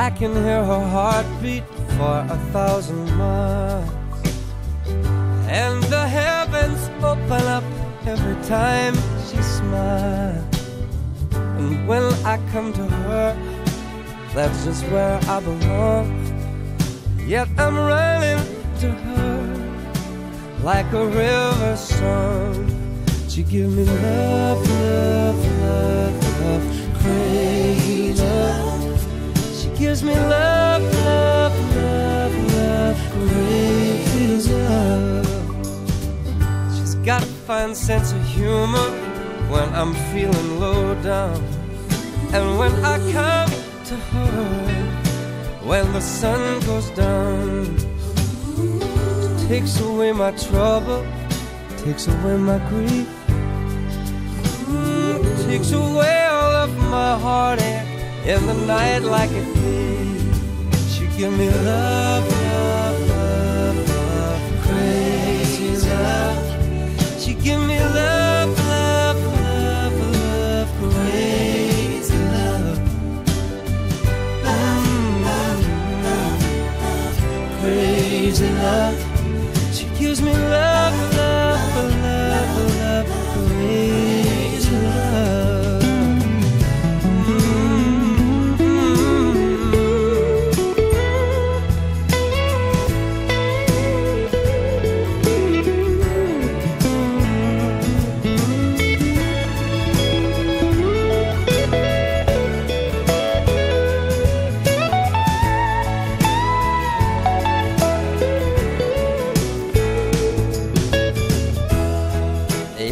I can hear her heartbeat for a thousand miles. And the heavens open up every time she smiles. And when I come to her, that's just where I belong. Yet I'm running to her like a river song. She give me love, love, gives me love, love, love, love, crazy love. She's got a fine sense of humor when I'm feeling low down. And when I come to her, when the sun goes down, she takes away my trouble, takes away my grief, Mm, takes away all of my heartache in the night like a thief. She give me love, love, love, love, crazy love. She give me love, love, love, love, crazy love. Mm, mm, mm, mm Crazy love. She gives me love, love,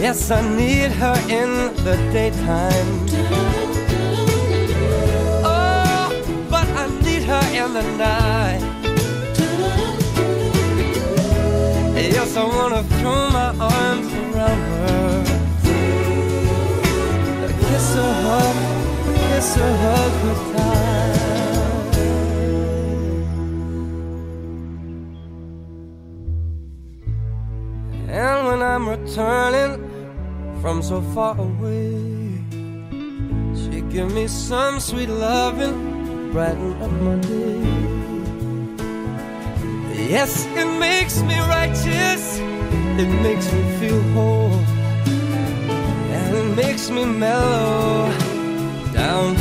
Yes, I need her in the daytime. Oh, but I need her in the night. Yes, I wanna throw my arms around her. Kiss her, hug, kiss her, hug her tight. And when I'm returning from so far away, she give me some sweet loving, brighten up my day. Yes, it makes me righteous, it makes me feel whole, and it makes me mellow. Down